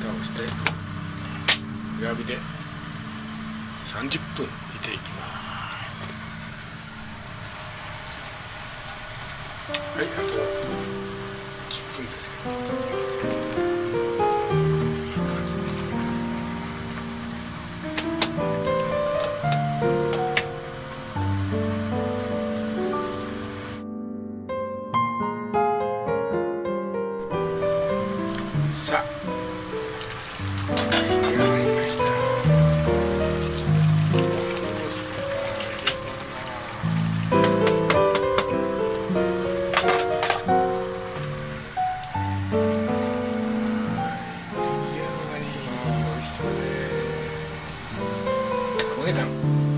蓋をして弱火で30分煮ていきます。はいあと10分ですけどさあ。Bonita.